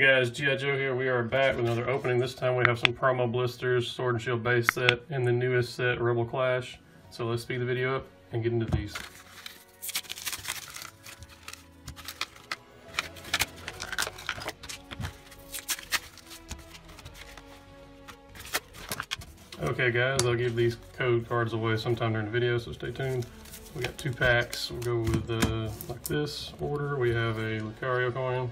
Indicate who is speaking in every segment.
Speaker 1: guys, G.I. Joe here. We are back with another opening. This time we have some promo blisters, Sword and Shield base set, and the newest set, Rebel Clash. So let's speed the video up and get into these. Okay guys, I'll give these code cards away sometime during the video, so stay tuned. We got two packs. We'll go with uh, like this order. We have a Lucario coin,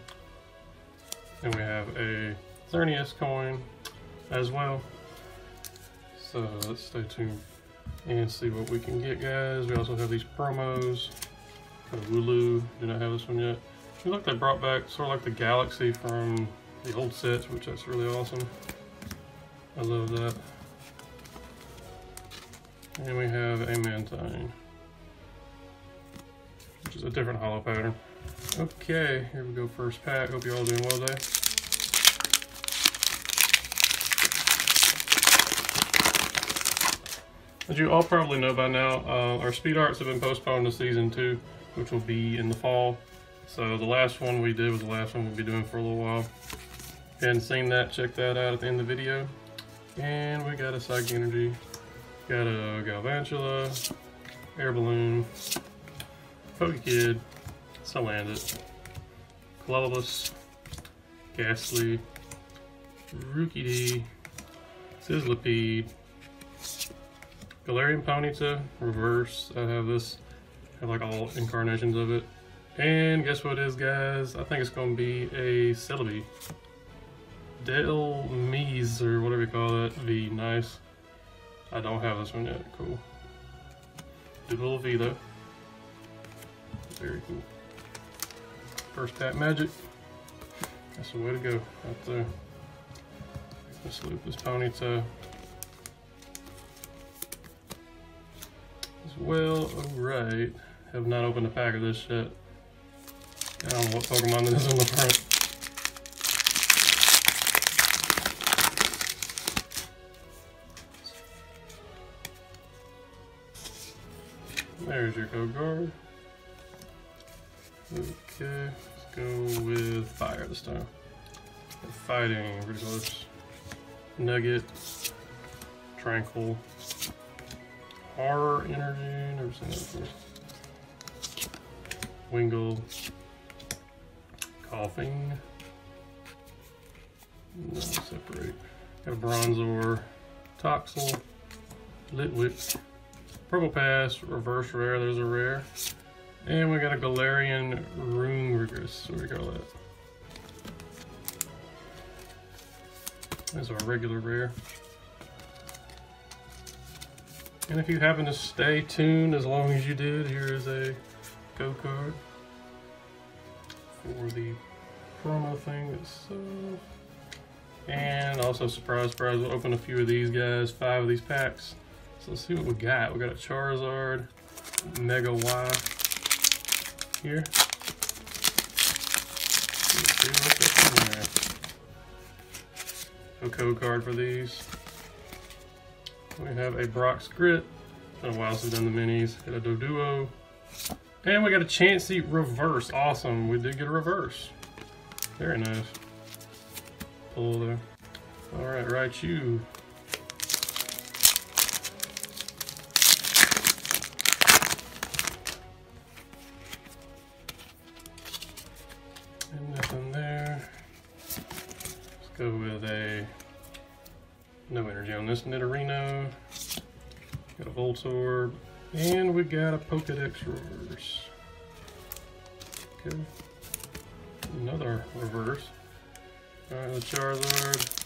Speaker 1: and we have a Xerneas coin as well. So let's stay tuned and see what we can get, guys. We also have these promos. A Do not have this one yet. I look, they brought back sort of like the Galaxy from the old sets, which that's really awesome. I love that. And we have a Mantine, which is a different hollow pattern. Okay, here we go, first pack. Hope you're all doing well today. As you all probably know by now, uh, our speed arts have been postponed to season two, which will be in the fall. So the last one we did was the last one we'll be doing for a little while. If you hadn't seen that, check that out at the end of the video. And we got a Psychic Energy Got a Galvantula, Air Balloon, Pokekid, Salandit, Clobbopus, Gastly, Rookidee, Sizzlipede, Galarian Ponyta, Reverse. I have this, I have like all incarnations of it. And guess what it is, guys? I think it's going to be a Celebi. Dhelmise, or whatever you call that. V, nice. I don't have this one yet. Cool. Doodle V though. Very cool. First pack magic. That's the way to go. Right there. Let's loop this Ponyta as well. Alright. Have not opened a pack of this yet. I don't know what Pokemon this is on the front. There's your code guard. Okay, let's go with fire this time. We're fighting Ridiculous. Nugget. Tranquill. Horror Energy, never seen that before. Wingull. Koffing. No, separate. Got a Bronzor. Toxel. Litwick. Purple Pass, reverse rare, there's a rare. And we got a Galarian Runerigus, what do we call that? There's our regular rare. And if you happen to stay tuned as long as you did, here is a go card for the promo thing itself. And also, surprise, surprise, we'll open a few of these guys, five of these packs. So let's see what we got. We got a Charizard, Mega Y here. A code card for these. We have a Brock's Grit. Been a while since done the minis. Got a Doduo. And we got a Chansey reverse. Awesome. We did get a reverse. Very nice. Pull there. Alright, Raichu. go with a no energy on this Nidorino. Got a Voltorb. And we got a Pokedex reverse. Okay. Another reverse. Alright, the Charizard.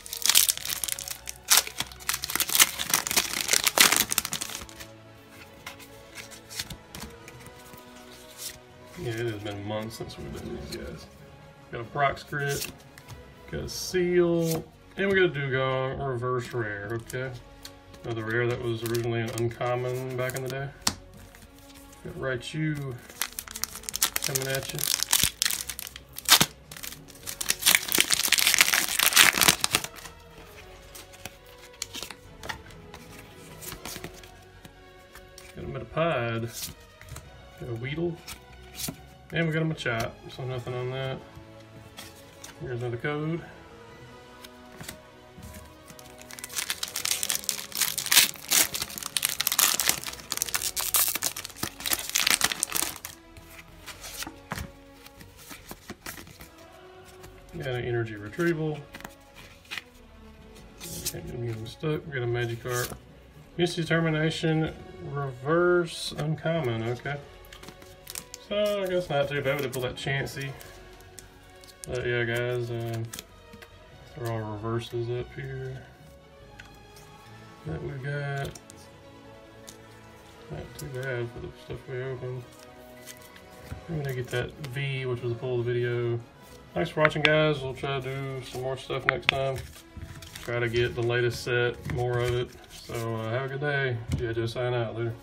Speaker 1: Yeah, it has been months since we've done these guys. Got a Brock's Grit. Got a Seel. And we got a Dewgong, reverse rare, okay. Another rare that was originally an uncommon back in the day. Got Raichu coming at you. Got a Metapod. Got a Weedle. And we got a Machop, so nothing on that. Here's another code. Got an energy retrieval. Can't get them stuck. We got a Magikarp. Misdetermination reverse uncommon. Okay. So I guess not too bad to pull that Chansey. But yeah, guys, um, throw our reverses up here. That we got. Not too bad for the stuff we opened. I'm gonna get that V, which was of the video. Thanks for watching, guys. We'll try to do some more stuff next time. Try to get the latest set, more of it. So uh, have a good day. Yeah, just sign out later.